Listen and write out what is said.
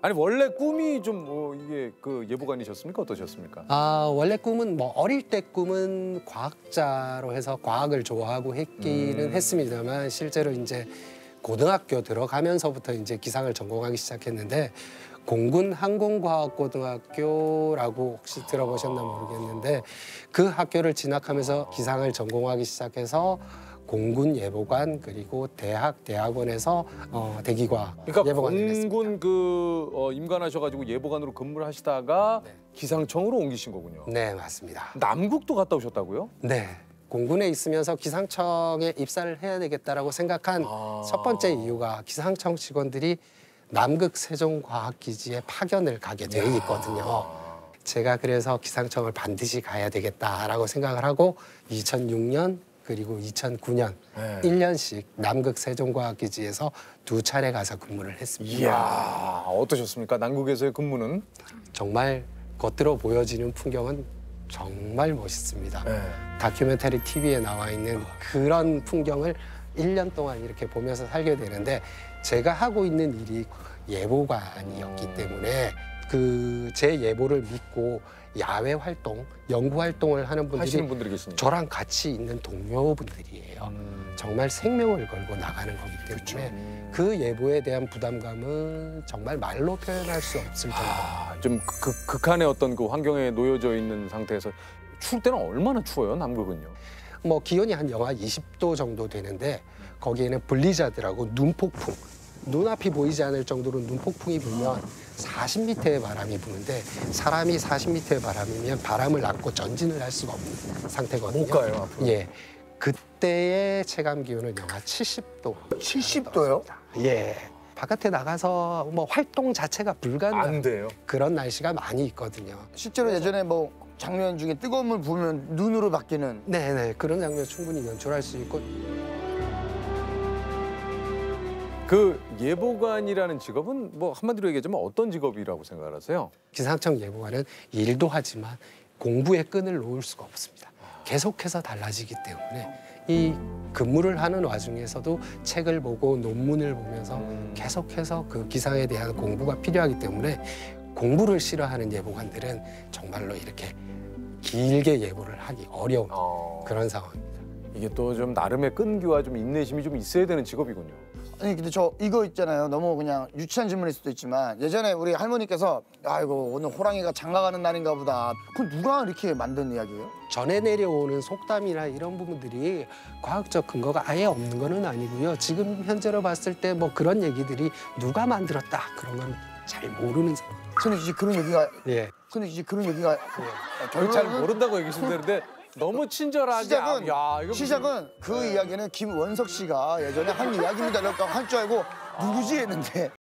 아니 원래 꿈이 좀 뭐 이게 그 예보관이셨습니까? 어떠셨습니까? 아 원래 꿈은 뭐 어릴 때 꿈은 과학자로 해서 과학을 좋아하고 했기는 음. 했습니다만 실제로 이제 고등학교 들어가면서부터 이제 기상을 전공하기 시작했는데 공군 항공과학고등학교라고 혹시 들어보셨나 모르겠는데 그 학교를 진학하면서 기상을 전공하기 시작해서 공군 예보관 그리고 대학 대학원에서 어, 대기과 그러니까 예보관을 했습니다. 공군 그 어, 임관하셔가지고 예보관으로 근무를 하시다가 네. 기상청으로 옮기신 거군요. 네 맞습니다. 남국도 갔다 오셨다고요? 네. 공군에 있으면서 기상청에 입사를 해야 되겠다라고 생각한 아. 첫 번째 이유가 기상청 직원들이 남극 세종과학기지에 파견을 가게 되어 있거든요. 제가 그래서 기상청을 반드시 가야 되겠다라고 생각을 하고 2006년 그리고 2009년 네. 일 1년씩 남극 세종과학기지에서 두 차례 가서 근무를 했습니다. 이야 어떠셨습니까? 남국에서의 근무는? 정말 겉으로 보여지는 풍경은 정말 멋있습니다. 네. 다큐멘터리 TV에 나와 있는 그런 풍경을 1년 동안 이렇게 보면서 살게 되는데 제가 하고 있는 일이 예보관이었기 때문에 그 제 예보를 믿고 야외 활동, 연구 활동을 하는 분들이 분들이 계시니까. 저랑 같이 있는 동료분들이에요. 음. 정말 생명을 걸고 나가는 거기 때문에 음. 그 예보에 대한 부담감은 정말 말로 표현할 수 없을 정도. 아, 좀 극, 극한의 어떤 그 환경에 놓여져 있는 상태에서 추울 때는 얼마나 추워요 남극은요? 뭐 기온이 한 영하 20도 정도 되는데 거기에는 블리자드라고 눈폭풍 눈앞이 보이지 않을 정도로 눈폭풍이 불면 40m의 바람이 부는데 사람이 40m의 바람이면 바람을 안고 전진을 할 수가 없는 상태거든요. 못 가요, 앞으로. 예. 그때의 체감 기온은 영하 70도. 70도요? 예. 바깥에 나가서 뭐 활동 자체가 불가능한 안 돼요. 그런 날씨가 많이 있거든요. 실제로 예전에 뭐 장면 중에 뜨거운 물 부으면 눈으로 바뀌는 네네 그런 장면 충분히 연출할 수 있고 그 예보관이라는 직업은 뭐 한마디로 얘기하자면 어떤 직업이라고 생각을 하세요? 기상청 예보관은 일도 하지만 공부의 끈을 놓을 수가 없습니다. 계속해서 달라지기 때문에 이 근무를 하는 와중에서도 책을 보고 논문을 보면서 음. 계속해서 그 기상에 대한 공부가 필요하기 때문에 공부를 싫어하는 예보관들은 정말로 이렇게 길게 예보를 하기 어려운 어. 그런 상황입니다. 이게 또 좀 나름의 끈기와 좀 인내심이 좀 있어야 되는 직업이군요. 아니 근데 저 이거 있잖아요 너무 그냥 유치한 질문일 수도 있지만 예전에 우리 할머니께서 아이고 오늘 호랑이가 장가가는 날인가 보다 그건 누가 이렇게 만든 이야기예요? 전해 내려오는 속담이나 이런 부분들이 과학적 근거가 아예 없는 거는 아니고요. 지금 현재로 봤을 때 뭐 그런 얘기들이 누가 만들었다 그런 건 잘 모르는 상황. 근데 이제 그런 얘기가 예. 근데 이제 그런 얘기가 저희 잘 결론은 모른다고 얘기하시면 되는데 너무 친절하게 시작은 아, 야, 이거 시작은 그 이야기는 김원석 씨가 예전에 한 이야기입니다. 이렇게 할줄 알고 누구지 했는데